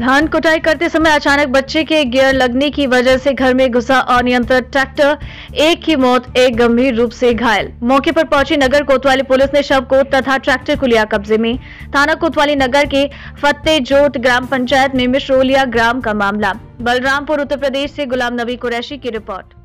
धान कुटाई करते समय अचानक बच्चे के गियर लगने की वजह से घर में घुसा अनियंत्रित ट्रैक्टर। एक की मौत एक गंभीर रूप से घायल। मौके पर पहुँची नगर कोतवाली पुलिस ने शव को तथा ट्रैक्टर को लिया कब्जे में। थाना कोतवाली नगर के फतेजोत ग्राम पंचायत में मिश्रोलिया ग्राम का मामला। बलरामपुर, उत्तर प्रदेश से गुलाम नबी कुरैशी की रिपोर्ट।